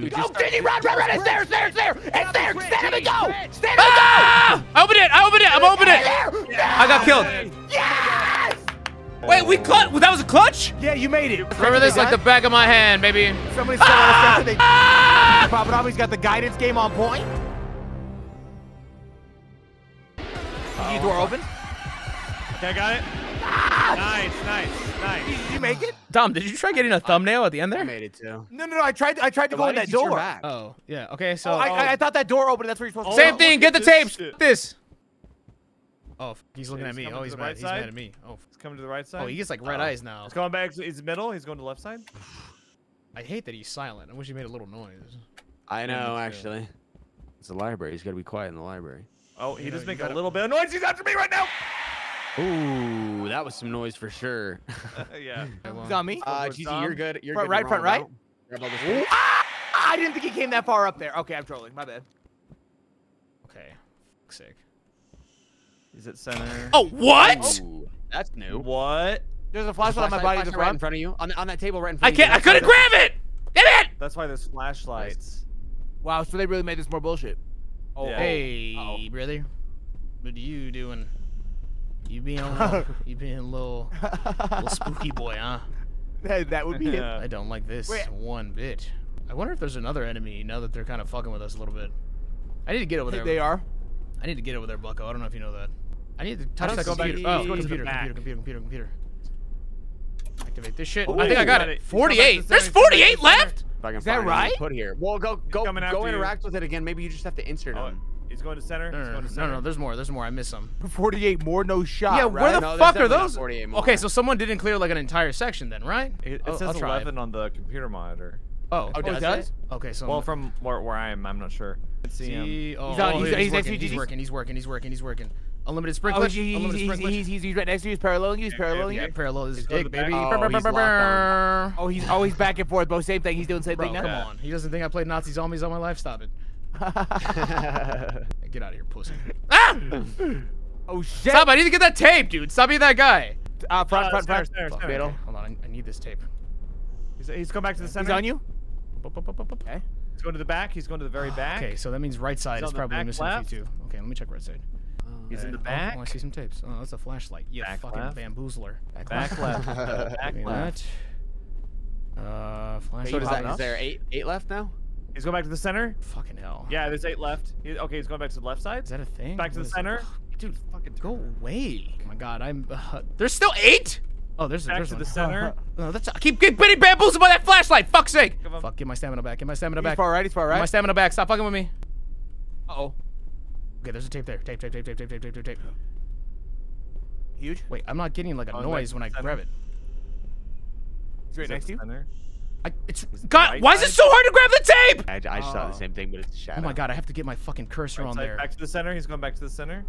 Go, Just- Ginny, run, run, run! It's there, it's there, it's there! It's there! Stand up and go! Stand up Ah! I opened it! I opened it! I'm opening it! and! I got killed. Yes! Wait, we clutch. That was a clutch? Yeah, you made it. Remember this like the back of my hand, baby. Somebody said ah! they Ah! Papadopoulos got the guidance game on point. You door open? Okay, I got it. Nice, nice, nice. Did you make it? Dom, did you try getting a thumbnail at the end there? I made it too. No, no, no. I tried. I tried to go in that door. back? Oh, yeah. Okay, so Oh, I, I, I thought that door opened. That's where you're supposed to. same Oh, thing. Get the at this tapes. shit. This. Oh, f- he's looking Yeah, at me. Oh, he's mad. right He's mad at me. Oh, He's coming to the right side. oh, he gets like red Uh-oh. eyes now. He's going back. He's middle. He's going to the left side. I hate that he's silent. I wish he made a little noise. I know, uh, actually. It's a library. He's got to be quiet in the library. Oh, he You know, does make a little bit of noise. He's after me right now. Ooh, that was some noise for sure. yeah. He's on me. uh, Towards GG, Dom. you're good. You're Front good. right, front right. bro. Grab all this Ooh, ah! I didn't think he came that far up there. Okay, I'm trolling. My bad. Okay. Fuck's sake. He's at center. Oh, what? Ooh, that's new. What? There's a flashlight on my body. Flashlight Just right in front. front of you. On, the, on that table right in I front of you. can't. I couldn't grab it. Damn it. That's why there's flashlights. Wow, so they really made this more bullshit. Oh, Yeah. Hey, Uh-oh. brother. What are you doing? You being a little, you being a little, little spooky boy, huh? that, that would be it. I don't like this Wait. one bit. I wonder if there's another enemy now that they're kind of fucking with us a little bit. I need to get over there. They are. I need to get over there, Bucko. I don't know if you know that. I need to touch don't that computer. Go Oh, to the computer, computer, computer, computer, computer. Activate this shit. Ooh, I think I got got it. it. He's coming back to 48. the There's center, he's coming back to 48 left? If I can Is that right? Put here. Well, go go go after you. interact with it again. Maybe you just have to insert Oh, them. He's going to center. No, he's no, going no, to no, center. no, there's more. There's more. I missed some. 48 more, no shot. yeah, right? where the No, fuck are those? 48 more. Okay, so someone didn't clear like an entire section then, right? It, it I'll- says I'll try. 11 on the computer monitor. Oh, Oh, it does does? it? Okay, so Well, I'm- from where, where I am, I'm not sure. Let's see um, him. Oh, He's on- oh, he's- he's, he's working, he's working, he's working, he's working, he's working. Unlimited Oh, sprinkler. he's, he's, Unlimited he's, sprinkler. he's, he's, he's right next to you. He's paralleling you. He's paralleling yeah, you. parallel is He's dick, baby. Oh, Brr, brr, he's brr, locked on. Oh, he's always back and forth. Both same thing. He's doing the same Bro, thing come on. He doesn't think I played Nazi zombies all my life. Stop it. Get out of here, pussy. Ah! oh shit. Stop! I need to get that tape, dude. Stop being that guy. Uh, front, Uh, front, center, front. center, Fuck, center. okay, Hold on, I, I need this tape. He's, he's come back to the center. He's on you. Okay. He's going to the back. He's going to the very back. Okay, so that means right side He's is probably missing left. a few too. Okay, let me check right side. He's in the Oh, back. Oh, I see some tapes. Oh, that's a flashlight. You Back fucking left. bamboozler. Back left. Uh, back left. Uh, flashlight. So does popping that, up? is there eight eight left now? He's going back to the center. Fucking hell. Yeah, there's eight left. He, okay, he's going back to the left side. Is that a thing? Back to What the is it? center. Dude, fucking go away. Oh my god, I'm. Uh, there's still eight. Oh, there's Back there's to one. the center. No, that's keep keep getting bamboozled by that flashlight. Fuck's sake. Fuck, get my stamina back. Get my stamina He's back. far right. He's far right. Get my stamina back. Stop fucking with me. Uh oh. Okay, there's a tape there. Tape, tape, tape, tape, tape, tape, tape, tape, tape. Huge. Wait, I'm not getting like a Going back noise when I center. grab it. He's right next to you. center. I, it's the God. right Why is it so hard to grab the tape? I, I just saw Oh. the same thing, but it's a shadow. Oh my god, I have to get my fucking cursor Right on side, there. Back to the center. He's going back to the center.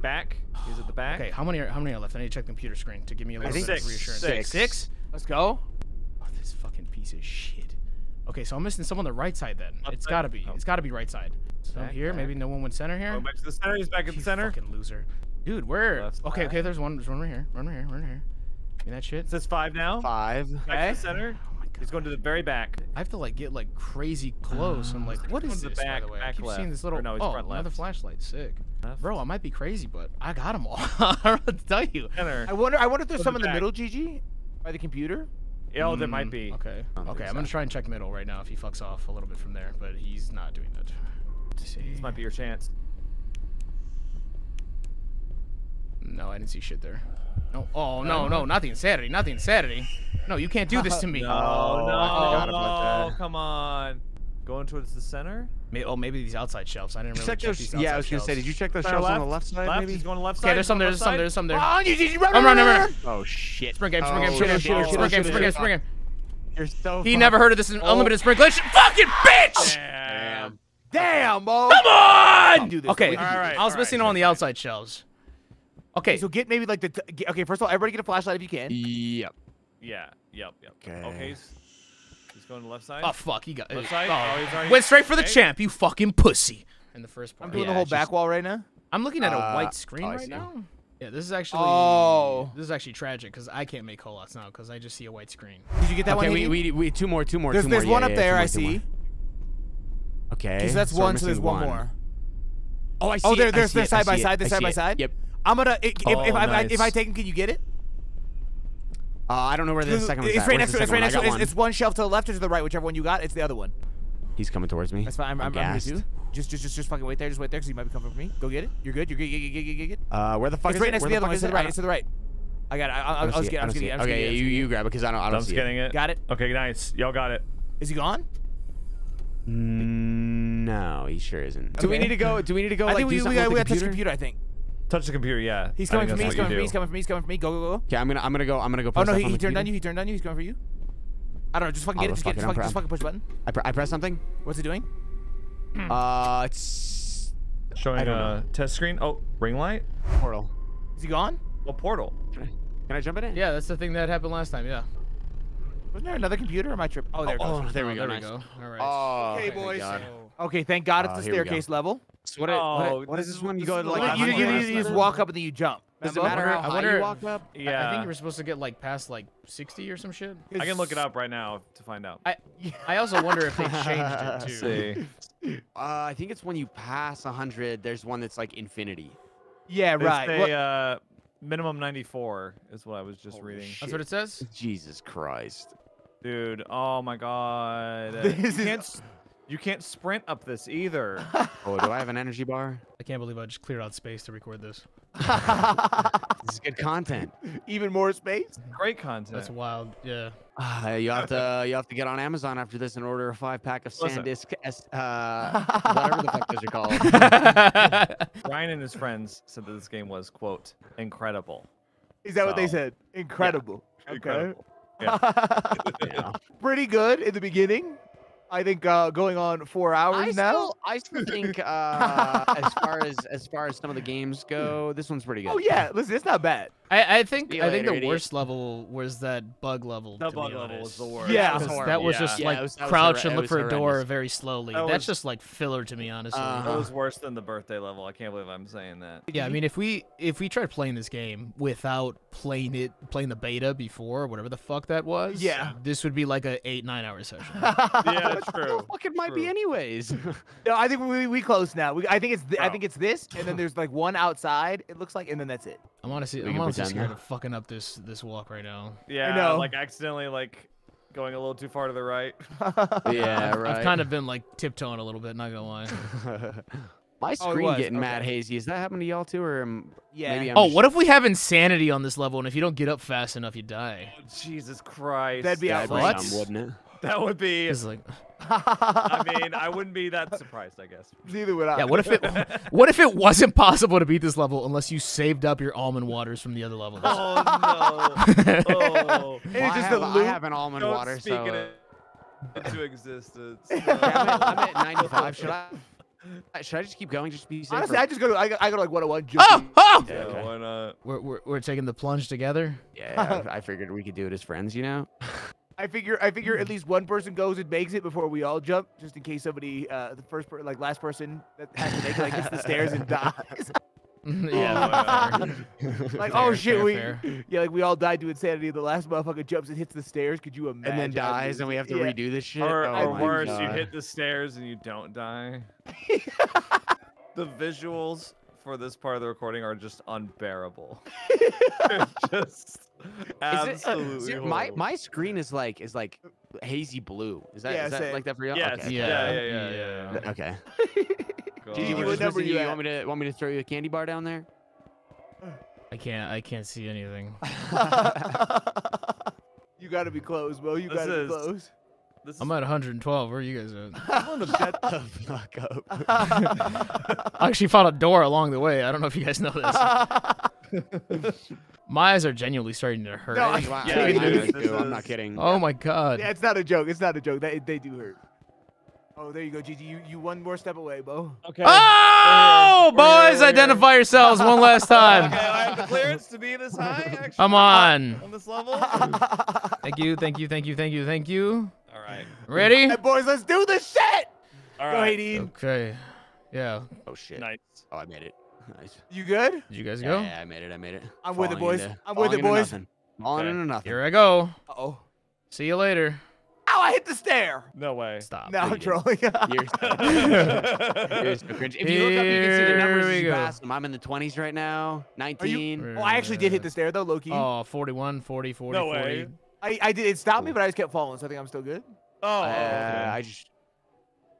Back. He's at the back. Okay, how many are how many are left? I need to check the computer screen to give me a little think bit of reassurance. Six. Six? Let's go. Oh, this fucking piece of shit. Okay, so I'm missing some on the right side then. Left It's side? gotta be. Oh. It's gotta be right side. So Back, here, back. maybe no one went center here. Going back to the center. He's back at the center. fucking loser. Dude, where? Left Okay, side. okay, there's one. There's one right here. One right here. One right here. Give me that shit. It says five now. Five. Back Okay. to the center. My god. He's going to the very back. I have to like get like crazy close. I'm like, what is Going is to the this? back- by the way, I back keep seeing left. this little. Or no, it's oh, front another left. flashlight. Sick. Left. Bro, I might be crazy, but I got them all. I don't know what to tell you. Center. I wonder. I wonder if there's Go some to in the the middle, GG, by the computer. Oh, there might Mm, be. Okay. Okay, think I'm gonna try and check middle right now if he fucks off a little bit from there, but he's not doing that. See. This might be your chance. No, I didn't see shit there. No. Oh no, no, not the insanity, not the insanity. No, you can't do this to me. No, Oh, no, I forgot about that. come on. Going towards the center. May- oh, maybe these outside shelves. I didn't Did really check check those? these Yeah, I was gonna say, did you check those Center shelves on the left side? Left. Maybe. He's going left side. Okay, there's some there, there's some there, there's some there. Come on, you GG, run, I'm run, running, run, running. run. Oh shit. Spring game, spring oh, game, Oh, spring game, shit, shit, spring game, spring game, spring game. You're so. He fucked. never heard of this unlimited sprinkler. Fucking bitch! Damn. Damn, Bo. Come on! do this. Okay, We can do this. I was missing alright, on the outside shelves. Okay, So get maybe like the. T- get- okay, first of all, everybody get a flashlight if you can. Yep. Yeah. Yep. Yep. Okay. Okay. He's, he's going to left side. oh fuck, he got Left side? oh, Oh, he's already- went straight for the okay. champ. You fucking pussy. In the first part. I'm doing Yeah, the whole it's back just- wall right now. I'm looking at a Uh, white screen oh, right now. Yeah, this is actually. Oh. This is actually tragic because I can't make callouts now because I just see a white screen. Did you get that Okay, one? we, we we two more, two more, There's two there's more. one Yeah, up yeah, there. more, I see. Okay. So that's we're one. So there's missing one more. Oh, I see. Oh, it, they're they're, see they're it, I side by side. They're side by side. Yep. I'm gonna if, if, Oh, if, I, if I take him, can you get it? Uh, I don't know where the second one is. right next to it's right second one? I next to got it's, one. it's one shelf to the left or to the right, whichever one you got. It's the other one. He's coming towards me. That's fine. I'm, I'm, I'm here gassed. too. Just just just just fucking wait there. Just wait there because he might be coming for me. Go get it. You're good. You're good. You're good. You're good. You're good. Uh, where the fuck It's is right it? next to Where the other fuck one. is It's to the right. It's to the right. I got it. I, I, I was see it. getting. I I was don't getting. it. Okay, you you grab it because I don't I don't I'm see just getting it. Got it. Okay, nice. Y'all got it. Is he gone? Mm, No, he sure isn't. Do we need to go? Do we need to go? I like, think we we something got we got the to touch computer? computer. I think Touch the computer, yeah. he's coming for me. He's coming for me. He's coming for me. He's coming for me. Go go go. Okay, I'm gonna I'm gonna go I'm gonna go. Oh no, he, he turned on you. He turned on you. He's coming for you. I don't know. Just fucking Oh, get it. Just get it. Just it, I'm fucking, just fucking push the button. I, pre- I press something. What's it doing? Uh, it's Showing don't a test screen. Oh, ring light. portal. Is he gone? Oh, portal. Can I, can I jump it in? Yeah, that's the thing that happened last time. Yeah. Wasn't there another computer? Or my trip? Oh, there it Oh, there we Oh, go. There nice. we go. All right. Oh, Okay, boys. God. Okay, thank God it's Oh, the here staircase level. So what, it, what, Oh, it- what is this this is- one? You go to like You, you, you, just walk up and then you jump. Does it matter how I high you walk up? Yeah. I think you were supposed to get like past like 60 or some shit. I can look it up right now to find out. I I also wonder if they changed it too. see. Uh, I think it's when you pass 100. There's one that's like infinity. Yeah, right. say, Well, uh, minimum 94 is what I was just Holy reading. shit. That's what it says. Jesus Christ. Dude, oh my god. This you, is- can't, s- you can't sprint up this either. Oh, do I have an energy bar? I can't believe I just cleared out space to record this. This is good content. even more space. Great content. That's wild. Yeah. Uh, you have to you have to get on Amazon after this and order a five pack of SanDisk, S, uh, whatever the fuck those are called. Ryan and his friends said that this game was, quote, incredible. Is that what they said? Incredible. Okay. Incredible. Yeah. Pretty good in the beginning. I think uh, going on four hours I now. still, I still think uh, as far as as far as some of the games go, this one's pretty good. Oh yeah, listen, it's not bad. I, I think I think later, the idiot. worst level was that bug level. The bug level was the worst. Yeah. That was Because that was Yeah. just Yeah, like it was- that was crouch and look was for a door very slowly. That That's was- just like filler to me, honestly. Uh-huh. That was worse than the birthday level. I can't believe I'm saying that. Yeah, I mean, if we if we tried playing this game without playing it, playing the beta before, whatever the fuck that was, Yeah. this would be like a eight nine hour session. Yeah, What true. the fuck it might be anyways. No, I think we we close now. We, I think it's th- I Oh. think it's this, and then there's like one outside. It looks like, and then that's it. I'm honestly, We I'm honestly pretend scared now. of fucking up this this walk right now. Yeah, I know. like accidentally like going a little too far to the right. yeah, I've- right. I've kind of been like tiptoeing a little bit, not gonna lie. My Oh, screen was, getting mad hazy. Is that happening to y'all too, or am, Yeah. maybe I'm Oh, just- what if we have insanity on this level, and if you don't get up fast enough, you die? Oh, Jesus Christ. That'd be That'd be What? wouldn't it? That would be. It's like, I mean, I wouldn't be that surprised, I guess. Neither would I. yeah. What if it, what if it wasn't possible to beat this level unless you saved up your almond waters from the other levels? Oh no. Oh. Well, it's I, have, a I loop. have an almond Don't water, speak so it uh, into existence. yeah, I'm, at, I'm at 95. Should I? Should I just keep going just be safe? Honestly, or- I just go to I go, I go to like 101. Just oh, oh! Yeah, Yeah, okay. why not? We're, we're, we're taking the plunge together. yeah, I I figured we could do it as friends, you know. I figure I figure at least one person goes and makes it before we all jump, just in case somebody, uh, the first per- like last person that has to make it, like hits the stairs and dies. yeah. Oh, like, Fair, oh shit, fair, we fair. yeah, like we all died to insanity. The last motherfucker jumps and hits the stairs. Could you imagine? and then dies, and we have to Yeah. redo this shit. Or, oh or my worse, you hit the stairs and you don't die. the visuals for this part of the recording are just unbearable. They're just Is it- absolutely is it- my horrible. my screen is like is like hazy blue. Is that Yeah, is that same. like that for you? Yes, Okay. yeah, Yeah, yeah, yeah, yeah. yeah. yeah. Okay. God. Gigi, We're what number you you. want me to want me to throw you a candy bar down there? I can't. I can't see anything. you gotta be close, bro. You gotta be close. This I'm at 112. Where are you guys at? Shut the fuck up. I actually found a door along the way. I don't know if you guys know this. My eyes are genuinely starting to hurt. No, I- Wow, Yeah, I dude, really this do. I'm not kidding. oh my god. Yeah, it's not a joke. It's not a joke. They, they do hurt. Oh, there you go, Gigi. You you one more step away, Bo. okay. Oh, We're boys, we're here. identify yourselves one last time. Okay, I have the clearance to be this high. Actually, Come on. on this level. Thank you, thank you, thank you, thank you, thank you. All right. Ready? Hey, boys, let's do this shit. All Go right. ahead, Ian. Okay. Yeah. Oh shit. Nice. Oh, I made it. Nice. You good? Did you guys Yeah, go? yeah, I made it. I made it. I'm with it, boys. into- I'm with it, boys. nothing. Falling Okay. into nothing. Here I go. Uh oh. See you later. Ow, I hit the stair. No way. Stop. No, I'm trolling. You're so, you're so cringe. If you look up, you can see the numbers Here as you pass them. I'm in the 20s right now. 19. oh, I actually did hit the stair though, Loki. Oh, 41, 40, 40, No 40. way. I, I did. It stopped me, but I just kept falling, so I think I'm still good. Oh, Uh, okay. I just.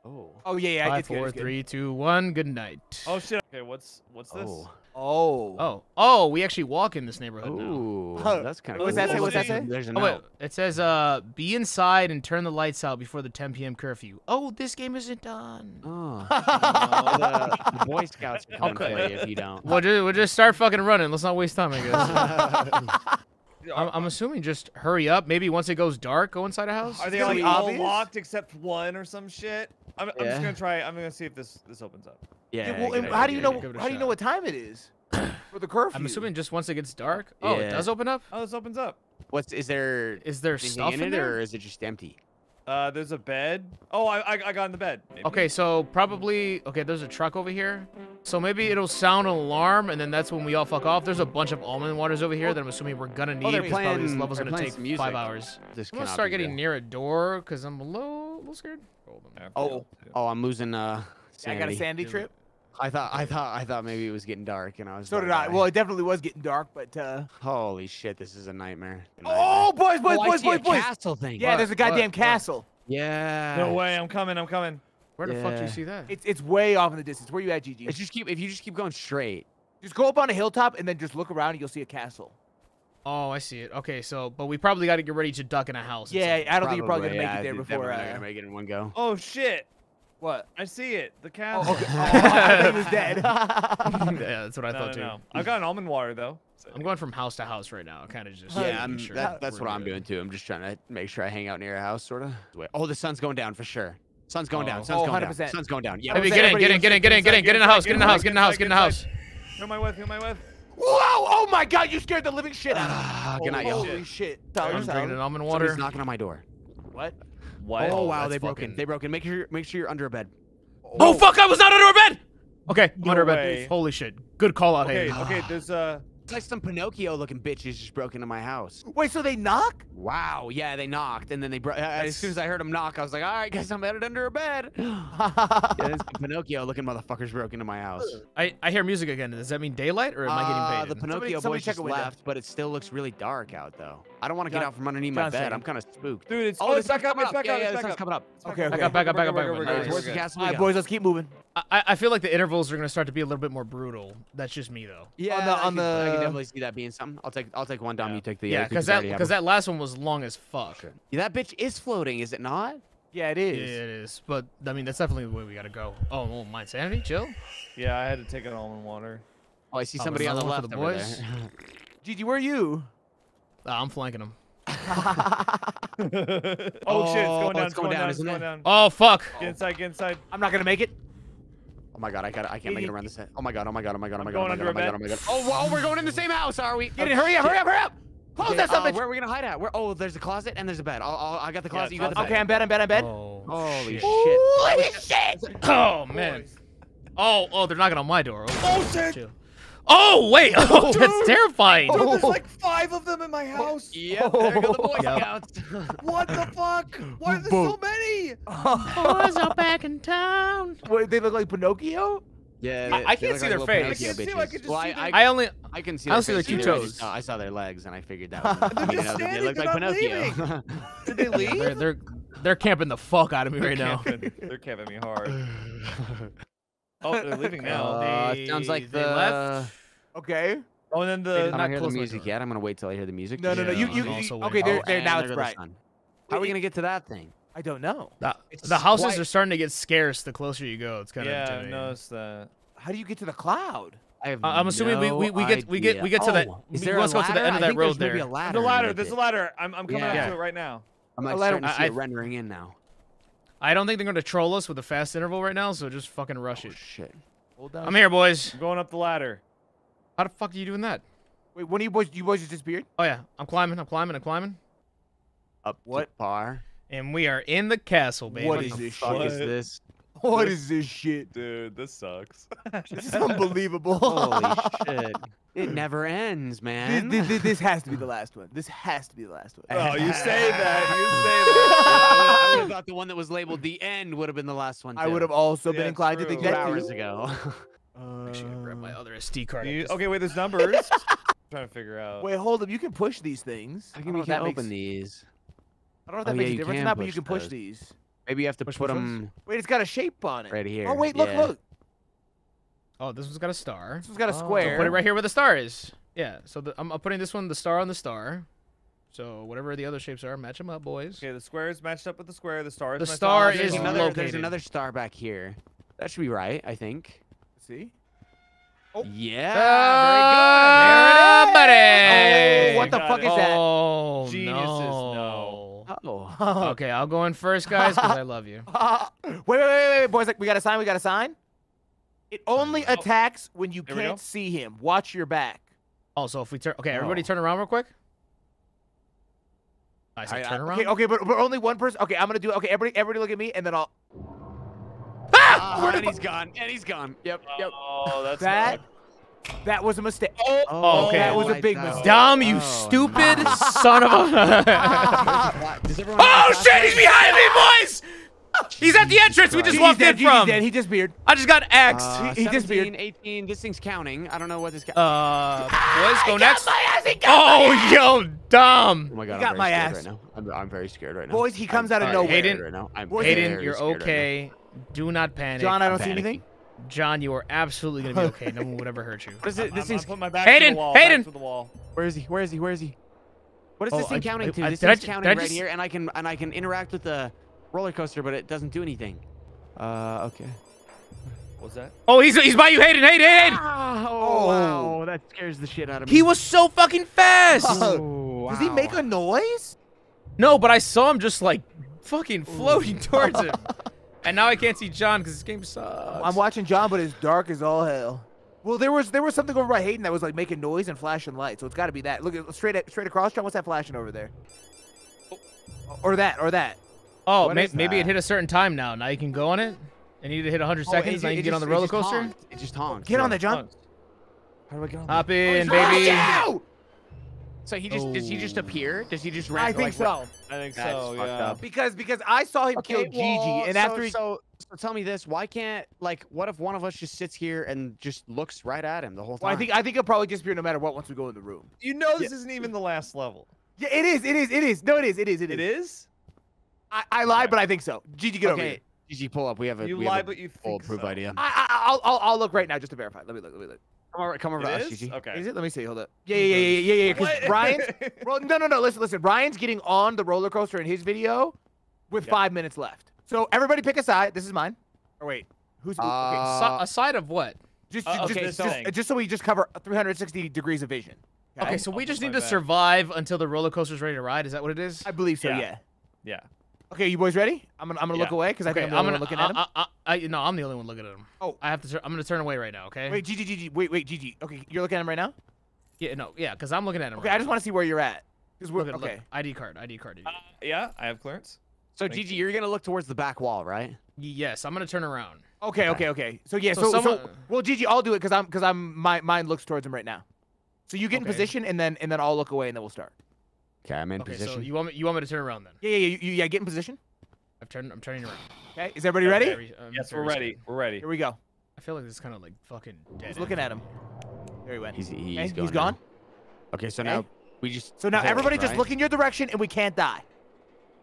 Oh. Oh yeah, yeah. Five, it's good, four, it's good. three, two, one. Good night. oh shit. Okay, what's what's this? Oh. Oh. Oh, oh, we actually walk in this neighborhood now. Ooh. Oh, That's kind of what's that say, what's that say? There's a Oh wait, it says uh be inside and turn the lights out before the 10 p.m. curfew. Oh, this game isn't done. Oh. the, the Boy Scouts are coming Okay. for you if you don't. We'll just, we'll just start fucking running. Let's not waste time, I guess. I'm, I'm assuming just hurry up. Maybe once it goes dark, go inside a house. Are they like be all obvious? locked except one or some shit? I'm, I'm just gonna try. I'm gonna see if this this opens up. Yeah. Yeah, well, and how do you know? idea. Give How do you know what time it is for the curfew? I'm assuming just once it gets dark. Oh, it does open up. Oh, this opens up. What's is there Is there stuff in in it there? or is it just empty? Uh, there's a bed. Oh, I I, I got in the bed. Maybe. Okay, so probably okay. There's a truck over here, so maybe it'll sound an alarm, and then that's when we all fuck off. There's a bunch of almond waters over here that I'm assuming we're gonna need. they're because probably this level's they're gonna take music. five hours. This I'm gonna start getting real. near a door because I'm a little, a little scared. Hold on. Yeah, Oh, yeah, yeah. oh, I'm losing uh Yeah, I got a sandy trip. I thought I thought I thought maybe it was getting dark and I was So about did I. Well, it definitely was getting dark, but uh. holy shit, this is a nightmare. A Oh, boys, boys, nightmare. Oh, I boys, a boys, boys. castle thing. Yeah, there's a goddamn What? castle. Yeah. No way. I'm coming. I'm coming. Where the fuck do you see that? It's it's way off in the distance. Where you at, GG? It's just keep if you just keep going straight. Just go up on a hilltop and then just look around and you'll see a castle. Oh, I see it. Okay, so but we probably got to get ready to duck in a house. Yeah, I don't think you're probably gonna yeah, make it there you're before. definitely not Uh, gonna make it in one go. Oh shit. What? I see it. The Oh, castle. okay. oh, I thought he was dead. yeah, that's what I no, thought no, too. no. I've got an almond water though. So- I'm going from house to house right now, kind of just. Yeah, making I'm, sure that, that's we're what I'm good. doing too. I'm just trying to make sure I hang out near a house, sort of. Oh, the sun's going down for sure. Sun's going Oh. down. Sun's Oh, going down. 100%. Sun's going down. Yeah. Baby, get in, get in, get in, get get in, get in, get in the house, get in the house, get in the house, get get in the house. Who am I with? Who am I with? Whoa! Oh my God! You scared the living shit out of me. Ah, good night, y'all. Holy shit! I'm drinking Tyler. an almond Somebody's water. knocking on my door. What? What? Oh, Oh, wow, that's they broke in. They broke in. Make sure, make sure you're under a bed. Oh fuck! I was not under a bed. Okay, I'm No under a bed. way. Holy shit! Good call out, Okay, Hayden. okay. There's uh. It's like some Pinocchio-looking bitches just broke into my house. Wait, so they knock? Wow. Yeah, they knocked, and then they broke. As soon as I heard them knock, I was like, "All right, guys, I'm headed under a bed." yeah, Pinocchio-looking motherfuckers broke into my house. I I hear music again. Does that mean daylight or am I Uh, getting the? Pinocchio Somebody- somebody boys check just left, but it still looks really dark out though. I don't want to get out from underneath my bed. I'm kind of spooked. Dude, it's Oh, oh, the it's back up. coming It's back Yeah, up. yeah, It's the back up. coming up. Okay, up. okay. Back up, back up, back up, We're back up, we're back good, up. we're Where's the good. castle? All we right, got? boys, let's keep moving. I I feel like the intervals are gonna start to be a little bit more brutal. That's just me though. Yeah, the- I on can- I can definitely see that being something. I'll take I'll take one Dom. Yeah. You take the Yeah, other, because that because that last one was long as fuck. Yeah, that bitch is floating, is it not? Yeah, it is. Yeah, it is. But I mean, that's definitely the way we gotta go. Oh, oh my sanity, chill. Yeah, I had to take an almond water. Oh, I see Oh, somebody on the left for the over boys? there. Gigi, where are you? Ah, I'm flanking him. oh, shit, it's Oh, going down. it's going down, It's isn't going it? down. Oh fuck! Get inside. Get inside. I'm not gonna make it. Oh my god, I got I can't make it around this head. Oh my god, oh my god, oh my god, oh my god, oh my god, oh my god, oh my god. Oh, wow, we're going in the same house, are we? Get in, hurry up, hurry up, hurry up! Close Okay, that son uh, of where are we gonna hide at? Where? Oh, there's a closet and there's a bed. I'll, I'll, I got the closet. you got the bed. Okay, I'm bed, I'm bed, I'm bed. Oh, Holy shit. shit. Holy shit! Oh man. Oh, oh, they're knocking on my door. Okay. Oh, shit. Chill. Oh wait! Oh, that's Dude. terrifying. Dude, there's like oh. five of them in my house. Yep, there go the Boy Yep. Scouts. What the fuck? Why are there so many? Boys are back in town. Wait, they look like Pinocchio? yeah, I- they- I they can't see like their face. Pinocchio I can't see 'em, I bitches. can well, see I, their- I, I only. I can see I their don't see their faces. two toes. just- I saw their legs and I figured that was. I mean, just you know, they standing, look they're like not Pinocchio. Did they leave? They're they're they're camping the fuck out of me right now. They're camping me hard. Oh, they're leaving now. Uh, They- sounds like they the. left. Okay. Oh, and then the I not don't hear the music door. yet. I'm gonna wait till I hear the music. No, no, no. You, Yeah, you, you also okay? waiting. There, Oh, there. Now it's bright. sun. How are we gonna get to that thing? I don't know. The, the houses white. are starting to get scarce the closer you go. It's kind of yeah, I've intimidating. noticed that. How do you get to the cloud? I have Uh, I'm assuming we- no we- we get- we get- we get to that- Oh, is we- there let's a go to the end of I that think there's road maybe there. a ladder. The ladder. There's a ladder. I'm, I'm coming Yeah. up to it right now. I'm like starting to see I- it rendering in now. I don't think they're going to troll us with a fast interval right now, so just fucking rush Oh it. shit. Hold on. I'm here, boys. I'm going up the ladder. How the fuck are you doing that? Wait, one of you boys, you boys just disappeared? Oh yeah, I'm climbing. I'm climbing. I'm climbing. Up What? bar? And we are in the castle, baby. What is What the this fuck shit? is this? What is this shit? Dude, this sucks. This is unbelievable. Holy shit! It never ends, man. This, this, this has to be the last one. This has to be the last one. Oh, you say that. You Yeah, say I that. would have thought the one that was labeled the end would have been the last one. I would have also been Yeah, inclined to true. think two that hours too. ago. Actually, gonna grab my Uh, other SD card. You- okay, wait. There's numbers. trying to figure out. Wait, hold up. You can push these things. I I think don't know we can open makes, these. I don't know if Oh, that yeah, makes a difference or not, but you can push those. these. Maybe you have to Push put them Wait, it's got a shape on it. right here. Oh wait, look, yeah. look. Oh, this one's got a star. This one's got a Oh. So square. Put it right here where the star is. Yeah. So the, I'm, I'm putting this one, the star on the star. So whatever the other shapes are, match them up, boys. Okay, the square is matched up with the square. The star is The star up with There's is another. star. There's another star back here. That should be right, I think. See? Oh. Yeah. Ah, very buddy. Oh, what the got fuck it. is that? Oh, Geniuses no. good. Oh. Okay, I'll go in first, guys, because I love you. wait, wait, wait, wait, wait, boys! Like, we got a sign. We got a sign. It only Oh. attacks when you There can't see him. Watch your back. Also, if we turn, okay, everybody Oh. turn around real quick. I said I- I- turn around. Okay, okay, but, but only one person. Okay, I'm gonna do. Okay, everybody, everybody, look at me, and then I'll. Ah, Where the and he's gone. And he's gone. Yep. Yep. Oh, that's That. not- That was a mistake. Oh, okay. That was a big mistake. Dumb, you Oh, stupid no. son of a. Does everyone have oh shit, he's behind me, boys! He's at the entrance we just walked dead, in he's from. dead. He just beard. I just got axed. Uh, He- he just 17, 18. This thing's counting. I don't know what this guy. Uh, boys, go next. my ass, he got my Oh, yo, dumb. oh my god, he got I'm very my scared ass. right now. I'm, I'm very scared right now. Boys, he comes I'm out of Alright, nowhere. scared Hayden- right now. I'm Boys, Hayden, you're scared right now. okay. Do not panic. John, I don't see panicking. anything. John, you are absolutely gonna be okay. No one would ever hurt you. What is it? I'm, This I'm my back Hayden, to the wall. Hayden! Back to the wall. Where is he? Where is he? Where is he? What is Oh, this thing I- counting I- to? I- This did I thing's counting right just- here, and I can and I can interact with the roller coaster, but it doesn't do anything. Uh, okay. What's that? Oh, he's he's by you, Hayden. Hayden, Hayden. Ah, Oh. wow, that scares the shit out of me. He was so fucking fast. Oh, Does he make a noise? No, but I saw him just like fucking floating towards him. And now I can't see John because this game sucks. I'm watching John, but it's dark as all hell. Well, there was there was something over by Hayden that was like making noise and flashing lights, so it's got to be that. Look at straight at, straight across, John. What's that flashing over there? Oh. Or that, or that. Oh, may- is maybe it hit a certain time now. Now you can go on it. And you need to hit 100 Oh, seconds. now you can get on the roller coaster. honked. It just honked. Get on yeah. there, John. How do I get on? Hop oh, in, Oh, baby. Yeah! So he just does he just Oh. appear? Does he just? I Ramp, think like, so. I think That's so. Yeah. up. Because because I saw him kill Gigi, well, and so, after he, so so tell me this: Why can't like what if one of us just sits here and just looks right at him the whole time? well, I think I think he'll probably disappear no matter what once we go in the room. You know this isn't even the last level. Yeah, it is, it is, it is. No, it is, it is, it is. It is. I, I lied, but I think so. Gigi, get over here. Gigi, pull up. We have a You we lie, have a but you full think proof so. idea. I, I, I'll, I'll, I'll look right now just to verify. Let me look. Let me look. Come over, come over to It us, is? Gigi. Okay. Is it? Let me see. Hold up. Yeah, yeah, yeah, yeah, yeah, yeah. Because What? Ryan. Well, no, no, no. Listen, listen. Ryan's getting on the roller coaster in his video with Yep. five minutes left. So everybody pick a side. This is mine. Or wait, who's? who- okay, Uh, So, a side of what? just, uh, okay, just, so- just, just so we just cover 360 degrees of vision. Okay, so I'll we just need to back. survive until the roller coaster's ready to ride. Is that what it is? I believe so. Yeah. Yeah. Yeah. Okay, you boys ready? I'm gonna, I'm gonna look away because I Okay, think I'm, I'm the gonna only one looking at him. I, I, I, no, I'm the only one looking at him. Oh. I have to. Tur- I'm gonna turn away right now. Okay. wait, Gigi, Gigi, wait, wait, Gigi. Okay, you're looking at him right now. Yeah. No. Yeah. Because I'm looking at him. Okay, right I just want to see where you're at. Because we're Look at, okay. look. ID card. ID card. Uh, yeah, I have clearance. So Thank Gigi, you're gonna look towards the back wall, right? Yes, I'm gonna turn around. Okay, okay, okay. So yeah, So so, so, well, Gigi, I'll do it because I'm because I'm my mine looks towards him right now. So you get in position and then and then I'll look away and then we'll start. Okay, I'm in Okay. position. So you want me? You want me to turn around then? Yeah, yeah, yeah, you, yeah. Get in position. I've turned. I'm turning around. Okay, is everybody ready? Very- I'm Yes, we're ready. scared. We're ready. Here we go. I feel like this is kind of like fucking dead. He's end looking at him. There he went. He's he's Okay, going. he's gone. Okay, so Okay. now we just. So now hold, everybody just right? look in your direction and we can't die.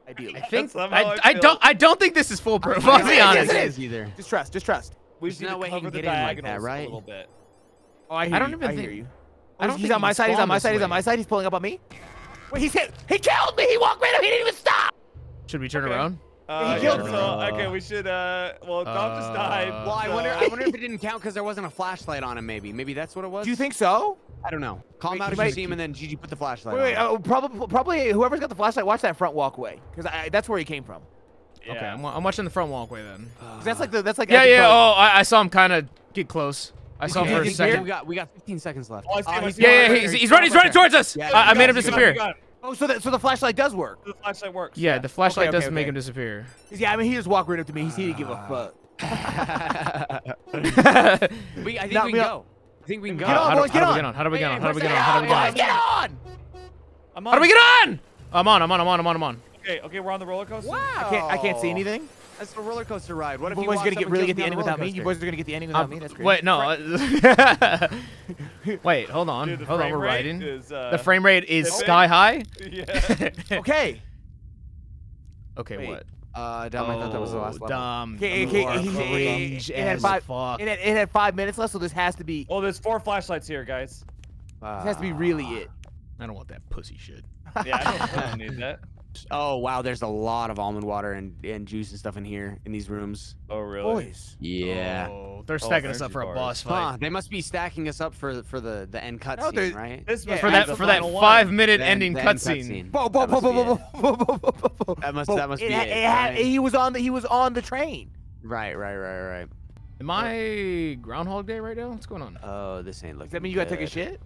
Ideally. I think. I, I I don't. I don't think this is foolproof. I I'll be honest. it Yes, is either. Just trust. Just trust. We There's just need no to way he can get in like that, right? a little bit. Oh, I hear don't you. even I hear think- you. I oh, don't he's think on my side. He's on my side. He's on my side. He's pulling up on me. Wait, he's hit. He killed me. He walked right up. He didn't even stop. Should we turn Okay. around? Uh, he yeah, killed so, me. okay, we should. Uh, well, Dom just died. Uh, Well, I so- wonder. I wonder if it didn't count because there wasn't a flashlight on him. Maybe. Maybe that's what it was. Do you think so? I don't know. Call him out if you see him, and then Gigi put the flashlight. Wait, wait. on. Uh, probably, probably whoever's got the flashlight, watch that front walkway because that's where he came from. Yeah. Okay. I'm, I'm watching the front walkway then. that's like the that's like Yeah. Yeah. front. Oh, I, I saw him kind of get close. I saw him see for a him we got we got 15 seconds left. Oh, I see he's see him. Yeah. Yeah. He's, he's he's running. He's running towards us. Yeah, I, I made him got it, you got it, disappear. You got it. Oh, so that so the flashlight does work. The flashlight works. Yeah. The flashlight okay, doesn't make okay. him disappear. Yeah, I mean he just walked right up to me. He didn't give a ah. fuck. we, I think Knock we can out. go. I think we can go. Get on, how do- boys, get how do we on. get on? How do we get on? How do we get on? How do we get on? get on. I'm How do we get on? I'm on. I'm on. I'm on. I'm on. I'm on. Okay, okay, we're on the roller coaster. Wow. I can't. I can't see anything. That's a roller coaster ride. What if You you boys walk gonna get really get the ending without me. You coaster? boys are gonna get the ending without Um, me. That's great. Wait, no. Wait, hold on. Dude, hold on, we're riding. Is, uh, the frame rate is dipping. sky high. Yeah. Okay. okay, Wait. what? Uh, Dom, I thought that was the last Oh, level. Dumb. Okay, You okay, are he- he- it had as five- fuck. It had, it had five minutes left, so this has to be. Oh, there's four flashlights here, guys. This has to be really it. I don't want that pussy shit. Yeah, I don't, I don't need that. Oh wow, there's a lot of almond water and, and juice and stuff in here in these rooms. Oh, really? Boys. Yeah. Oh, they're oh, stacking us up for a bars. boss Huh, fight. they must be stacking us up for for the the end cutscene, there's- right? This Yeah, For that for that final one. five minute The ending cutscene. Bo, bo, That bo, must. That must- that must it be had- it, had- right? He was on the he was on the train. Right, right, right, right. Am I Groundhog Day right now? What's going on? Oh, this ain't looking. Does that mean you gotta take a shit?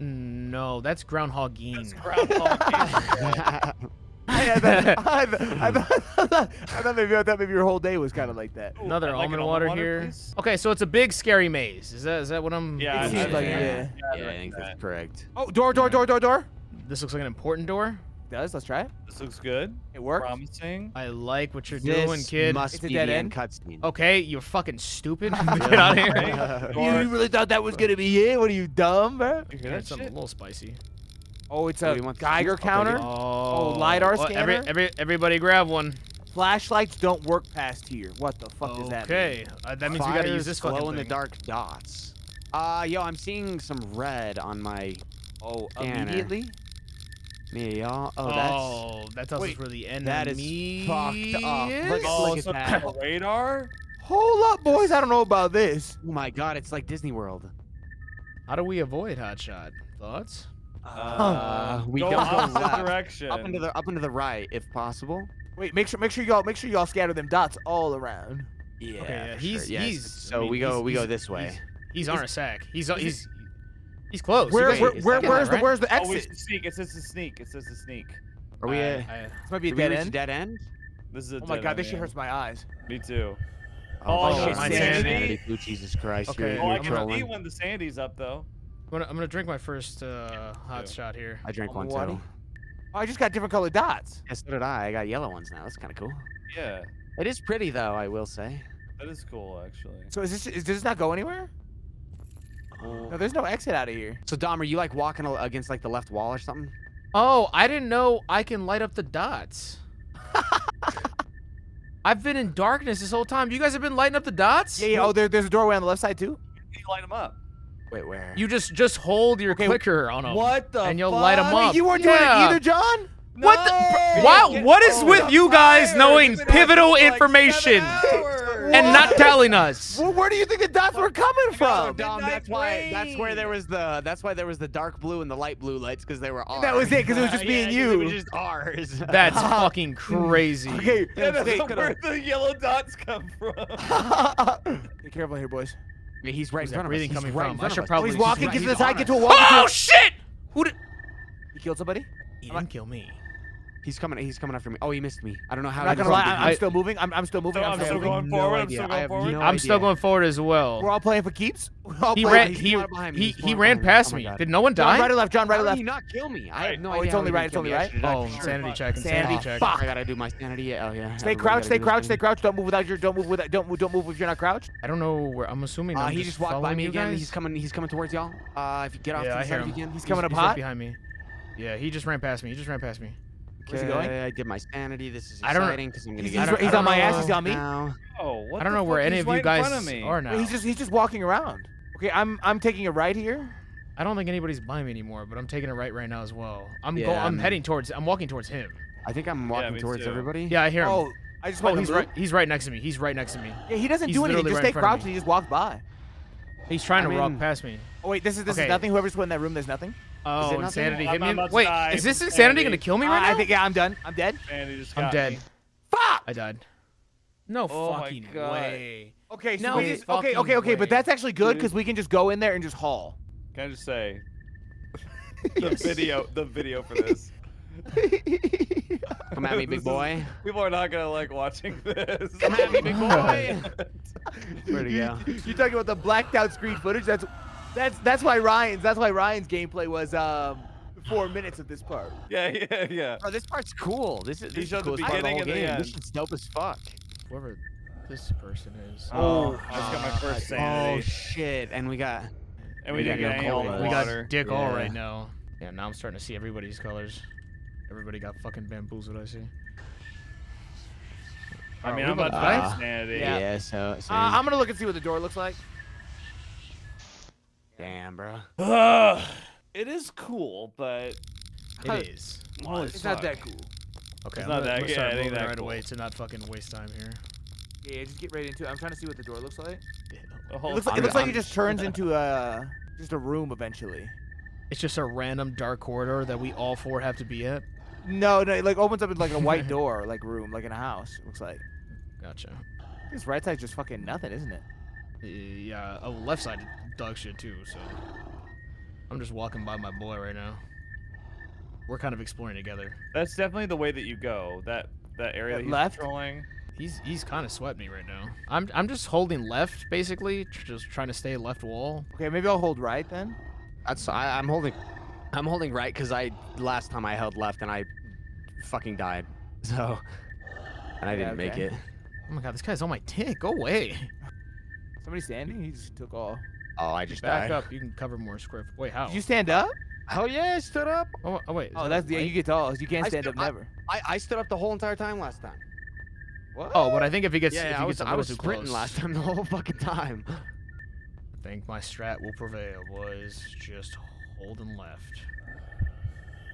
No, that's Groundhog That's Geen. Groundhog Day. I, I, thought, I, thought, I, thought, maybe I thought maybe your whole day was kind of like that. Ooh, Another I'd like almond an water, here. please. Okay, so it's a big scary maze. Is that is that what I'm? Yeah, It I- seems like yeah, it, yeah, I think that's correct. Oh, door, door, door, door, door. This looks like an important door. Does let's try it. This looks good. It worked. Promising. I like what you're This doing, kid. must It's a be dead the end? cutscene. Okay, you're fucking stupid. Get out of here. You really thought that was gonna be it? What are you dumb, bro? You hear That's that something a little spicy. Oh, it's What a do you want to Geiger counter. Oh, LiDAR well, every, scanner? every, everybody grab one. Flashlights don't work past here. What the fuck does that mean? Okay, uh, that means we gotta use this fucking glow in the dark dots. Uh, yo, I'm seeing some red on my. Oh, Scanner. immediately. Me, y'all. Oh, that's. Oh, that tells Wait, us where the enemy that is fucked up. Look- Oh, look at that. radar? Hold up, boys. I don't know about this. Oh my god, it's like Disney World. How do we avoid hotshot? Thoughts? Uh, we go go opposite left, direction. up into the up into the right, if possible. Wait, make sure, make sure y'all, make sure y'all scatter them dots all around. Yeah, Okay, yeah, he's sure. Yes. he's. So I mean, we go we go this way. He's, he's on our sack. He's he's he's close. Where, You guys- where, is where, that where's right? the, where's the Oh, we exit? should sneak. It says to sneak. It says to sneak. Are we? Uh, I- This might be a dead end. dead end? This is a Oh my dead god, end, this shit hurts my eyes. Me too. Oh, Oh, shit, my sanity. Oh, Jesus Christ, Okay. you're, Oh, you're I can see when the Sandy's up though. I'm gonna, I'm gonna drink my first uh, hot too. shot here. I drank Oh, one too. Oh, I just got different colored dots. Yeah, so did I. I got yellow ones now. That's kind of cool. Yeah, It is pretty though, I will say. that is cool actually. So is this, is, does this not go anywhere? No, there's no exit out of here. So Dom, are you like walking against like the left wall or something? Oh, I didn't know I can light up the dots. I've been in darkness this whole time. You guys have been lighting up the dots? Yeah, yeah. Oh, there, there's a doorway on the left side too. You light them up. Wait, where? You just just hold your Okay, clicker on them. What the? And you'll light them up. You weren't doing it either, John? What the? Wow, what is with you guys knowing pivotal like information seven hours. And not telling us? Well, where do you think the dots were coming from? Dom, Midnight that's why. That's where there was the. That's why there was the dark blue and the light blue lights because they were ours. That was it because it was just me Yeah, and 'cause you. It was just ours. That's fucking crazy. Okay, Yeah, that's okay. where the yellow dots come from. Be careful here, boys. Yeah, he's right Where's in that front of us. breathing He's coming right from? in I front should of us. probably- Oh, he's he's walking. Get to he's the side. Get to a wall. Oh shit! Who did? He killed somebody. He didn't kill me. He's coming. He's coming after me. Oh, he missed me. I don't know how. I'm not gonna lie. I'm, I'm still moving. I'm, I'm still moving. So I'm I'm still still moving. going no forward. I'm still going have forward. no I'm still going forward as well. We're all playing for keeps. We're all He ran. for. He one behind me, he he ran behind me. past Oh me. Did no one John, die? right or left? John, right How or did left? he not kill me? I have no Oh, idea. it's only right, didn't it's only right. Oh, should- insanity check. Sanity, Insanity check. fuck. I gotta do my sanity. Yeah, Oh yeah. Stay Everybody crouched. gotta Stay crouched. Stay crouched. Don't move without your. Don't move without. Don't move. Don't move if you're not crouched. I don't know where. I'm assuming. Uh, I'm he just just walked by me again. He's coming. He's coming towards y'all. Uh, if you get off to the hear side again. He's coming up he's hot. right behind me. Yeah, he just ran past me. He just ran past me. Where's he going? Okay, I did my sanity. This is I don't- exciting because I'm gonna He's, get. he's, he's on my ass. He's on me. now. Oh, what I don't know where any of you right in guys front of me. are now. He's just. He's just walking around. Okay, I'm. I'm taking a right here. I don't think anybody's by me anymore, but I'm taking a right right now as well. I'm go. I'm I'm- heading towards. I'm walking towards him. I think I'm walking me towards too. everybody. Yeah, I hear him. Oh, I just oh, he's right. He's right next to me. He's right next to me. Yeah, he doesn't He's do anything. literally Just right in stay crouched and he just walks by. He's trying to I'm walk past me. Oh wait, this is this Okay. is nothing. Whoever's in that room, there's nothing. Oh, nothing? insanity hit me. I'm about to Wait, die is this insanity insanity. gonna kill me right now? I think yeah, I'm done. I'm dead. Just I'm dead. me. Fuck. I died. No Oh my fucking God. way. Okay, so No we just, okay, okay, okay, way. but that's actually good because we can just go in there and just haul. Can I just say, the video, the video for this. Come at me, big This is- boy. People are not gonna like watching this. Come at me, big boy. Where'd he You- go? You're talking about the blacked out screen footage. That's that's that's why Ryan's that's why Ryan's gameplay was um four minutes of this part. yeah, yeah, yeah. Bro, this part's cool. This is this is showed the coolest part of the beginning whole and the game. end. This is dope as fuck. Whoever this person is. Oh, I just got my Uh, first Oh shit! And we got and we we didn't got get no any cold we got dick all Yeah. right now. Yeah, now I'm starting to see everybody's colors. Everybody got fucking bamboozled, I see. I mean, I'm about to about die sanity. yeah. Yeah. so, so Uh, I'm gonna look and see what the door looks like. Damn, bro. Ugh. it is cool, but It is. holy It's not that cool. Okay, It's I'm not gonna, that- I'm gonna yeah, start it moving that right cool. away to not fucking waste time here. Yeah, just get right into it. I'm trying to see what the door looks like. It looks like, it looks like it just turns into a just a room eventually. It's just a random dark corridor that we all four have to be at. No, no, it like opens up in like a white door, like room, like in a house. It looks like Gotcha. this right side's just fucking nothing, isn't it? Uh, Yeah, oh, left side dog shit too, so. I'm just walking by my boy right now. We're kind of exploring together. That's definitely the way that you go. That that area That that he's left? controlling. He's he's kind of sweating me right now. I'm I'm just holding left basically, tr- just trying to stay left wall. Okay, maybe I'll hold right then. That's I, I'm holding. I'm holding right because I last time I held left and I fucking died. So and I Yeah, didn't make it. Oh my god, this guy's on my dick. Go away. Somebody standing? He just took all. Oh, I just Back died. up. You can cover more square. f- Wait, how? Did you stand up? Oh yeah, I stood up. Oh, oh wait. Oh, that that's yeah. You get tall. You can't I stand stood- up I- never. I, I stood up the whole entire time last time. What? Oh, but I think if he gets yeah, if he I gets was a I little was too sprinting close, last time the whole fucking time. I think my strat will prevail, boys. Just holding left.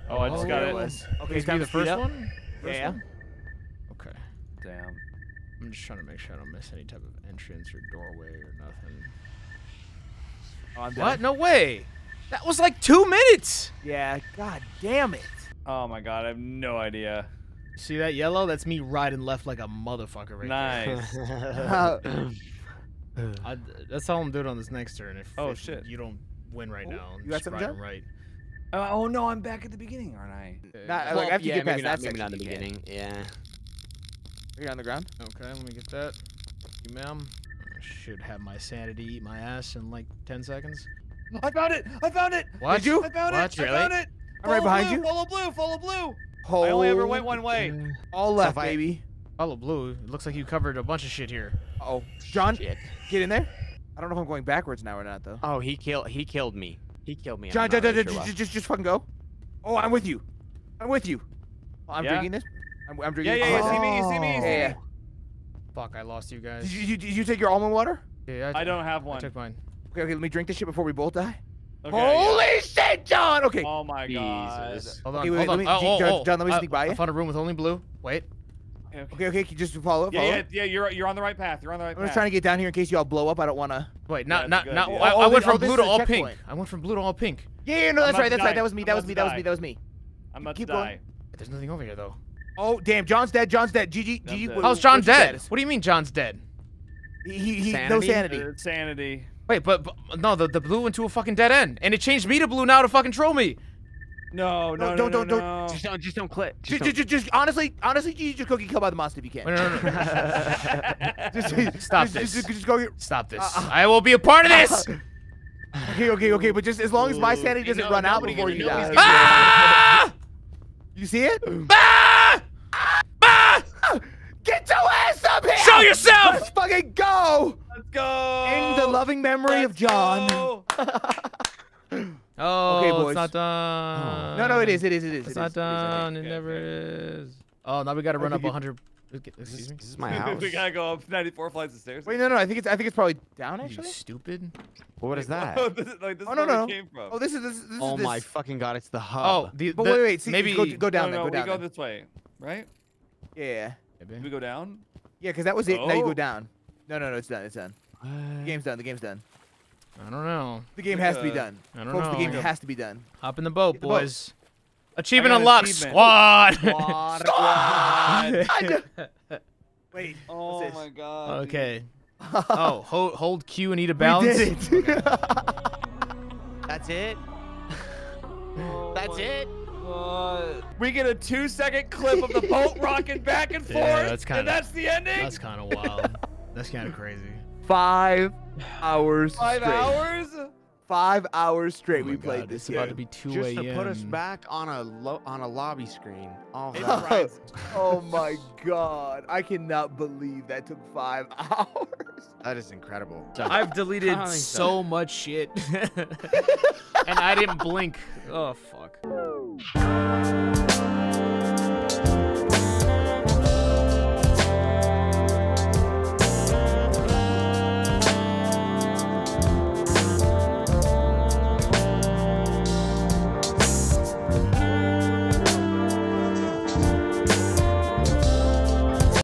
Oh, I just Oh, got it. it was. Okay, Is it's time me to the first up. one? Yeah, First yeah. one? Okay. Damn. I'm just trying to make sure I don't miss any type of entrance or doorway or nothing. Oh, What? done. No way. That was like two minutes. Yeah. God damn it. Oh my god, I have no idea. See that yellow? That's me riding left like a motherfucker right Nice. there. I, that's all I'm doing on this next turn. If, Oh, if shit. you don't win right Oh, now, you got just something, riding John? right. oh, oh, no, I'm back at the beginning, aren't I? Not- Uh, like, after you yeah, get past maybe that not, maybe not the section, can. beginning. Yeah. Are you on the ground? Okay, let me get that. Thank you, ma'am. Should have my sanity eat my ass in like 10 seconds. I found it! I found it! What? Did you? I found What? it! I found it! I'm right Follow behind blue, you. Follow blue! Follow blue! Oh, I only ever went one way. Mm. All left, if I- baby. Follow blue. It looks like you covered a bunch of shit here. Oh, John, Shit. get in there. I don't know if I'm going backwards now or not though. Oh, he killed. He killed me. He killed me. John, John, John, really sure just, just, just fucking go. Oh, I'm with you. I'm with you. I'm Yeah? drinking this. I'm, I'm Yeah, drinking. yeah, yeah. this. See me, you see me, you see me. Yeah, me. Fuck, I lost you guys. Did you, you, did you take your almond water? Yeah, I don't have one. I one. took mine. Okay, okay. Let me drink this shit before we both die. Okay, yeah. Holy shit, John. Okay. Oh my god. Jesus. Hold on, Okay, wait, hold let on. me- oh, G- oh, John- oh, John, let me I- sneak by I you. found a room with only blue. Wait. Okay, okay. Okay, okay. can you Just follow. Yeah, follow. yeah, yeah. You're you're on the right path. You're on the right path. I'm path. just trying to get down here in case you all blow up. I don't want to. Wait, not that's not not. idea. I, Oh, I oh, went this- oh, from blue to all pink. I went from blue to all pink. Yeah, yeah, no, that's right. to That's right. That was me. That was me. That was me. That was me. I'm about Keep to going. die. There's nothing over here though. Oh, damn. John's dead. John's dead. GG. I'm GG. dead. what- How's John what's your dead? What do you mean John's dead? He, he, he no Sanity? sanity. Uh, sanity. Wait, but, but no, the, the blue went to a fucking dead end, and it changed me to blue now to fucking troll me. No, no, no, don't- no, don't- don't- no. Just don't. Just don't click. Just, Just just, just, honestly, honestly, you just go get killed by the monster if you can. Wait, no, no, no. Just, Stop just, this. Just, just go get. Stop this. Uh, uh. I will be a part of this. Okay, okay, okay, but just as long as my Ooh. sanity doesn't No, run out nobody before gonna you know die. he's ah! You see it? Ah! Get your ass up here! Show yourself! Let's fucking go! Let's go. In the loving memory of Let's John. Oh, Okay, boys. it's boys. not done. No, no, it is, it is, it is. It's it not is, it is, done. It never okay. is. Oh, now we gotta run up 100. This Excuse me. this is my house. we gotta go up 94 flights of stairs. Wait, no, no, I think it's, I think it's probably down actually. You actually. stupid. what is that? Oh, this is, like, this Oh, is no, where no. came from. Oh, this is, this, this Oh is my this. fucking god! It's the hub. Oh, the, But the- wait, wait, see, maybe go, go down no, then, no, go down we go then. this way, right? Yeah, Did we go down? Yeah, because that was it. Now you Oh. go down. No, no, no, it's done, it's done. The game's done, the game's done. I don't know. The game has to be Uh, done. I don't Folks, know. the game has to be done. Hop in the boat, Get the boat. boys. Achievement got an unlocked, achievement. squad. Squad. Wait, oh what's my this? god. dude. okay. Oh, hold, hold Q and eat a we balance. did it. That's it. Oh That's my- it. God. We get a two second clip of the boat rocking back and forth. Yeah, that's kinda- and that's the ending. That's kind of wild. That's kind of crazy. Five hours Five straight. hours. Five hours straight Oh my we played this It's about to game. be 2 Just a.m. to put us back on a lo- on a lobby screen. Oh, All that. Oh my god. I cannot believe that took five hours. That is incredible. I've deleted Kinda so much shit. and I didn't blink. Oh, fuck.